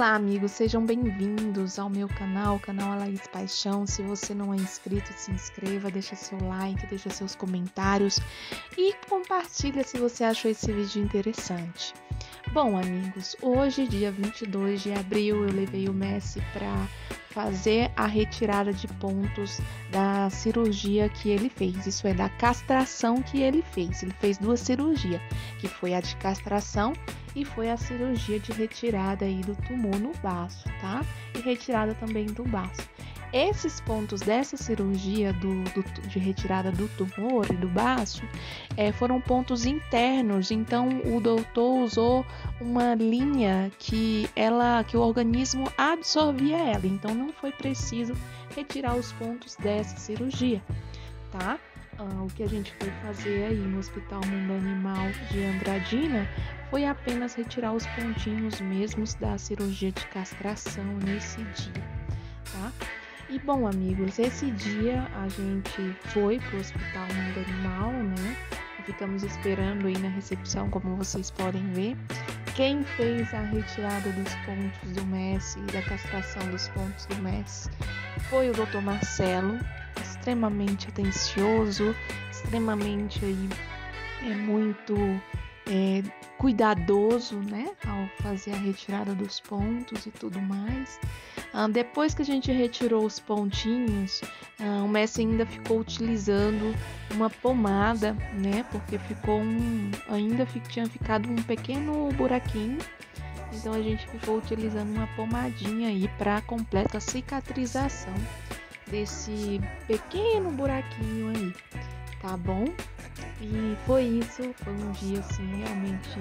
Olá, amigos, sejam bem-vindos ao meu canal, o canal Alaís Paixão. Se você não é inscrito, se inscreva, deixa seu like, deixa seus comentários e compartilha se você achou esse vídeo interessante. Bom, amigos, hoje, dia 22 de abril, eu levei o Messi para fazer a retirada de pontos da cirurgia que ele fez. Isso é da castração que ele fez. Ele fez duas cirurgias, que foi a de castração e foi a cirurgia de retirada aí do tumor no baço, tá? E retirada também do baço. Esses pontos dessa cirurgia do, do, de retirada do tumor e do baço é, foram pontos internos, então o doutor usou uma linha que ela, que o organismo absorvia ela, então não foi preciso retirar os pontos dessa cirurgia, tá? Ah, o que a gente foi fazer aí no Hospital Mundo Animal de Andradina foi apenas retirar os pontinhos mesmos da cirurgia de castração nesse dia, tá? E bom, amigos, esse dia a gente foi pro Hospital Mundo Animal, né? Ficamos esperando aí na recepção, como vocês podem ver. Quem fez a retirada dos pontos do Messi e da castração dos pontos do Messi foi o Dr. Marcelo, extremamente atencioso, extremamente aí é muito é, cuidadoso, né, ao fazer a retirada dos pontos e tudo mais. Ah, depois que a gente retirou os pontinhos, ah, o Messi ainda ficou utilizando uma pomada, né, porque ficou um, ainda tinha ficado um pequeno buraquinho. Então a gente ficou utilizando uma pomadinha aí para completa cicatrização desse pequeno buraquinho aí, tá bom? E foi isso, foi um dia assim realmente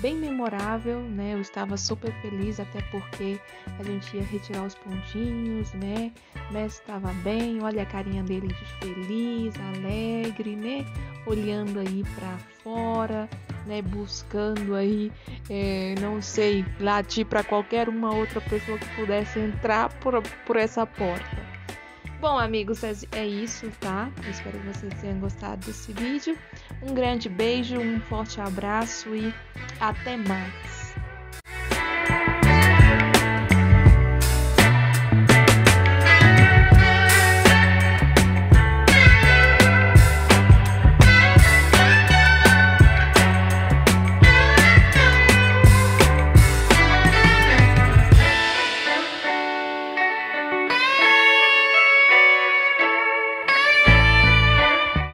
bem memorável, né? Eu estava super feliz até porque a gente ia retirar os pontinhos, né? Messi estava bem, olha a carinha dele de feliz, alegre, né? Olhando aí para fora, né? Buscando aí, é, não sei, latir para qualquer uma outra pessoa que pudesse entrar por, por essa porta. Bom, amigos, é, é isso, tá? Eu espero que vocês tenham gostado desse vídeo. Um grande beijo, um forte abraço e até mais!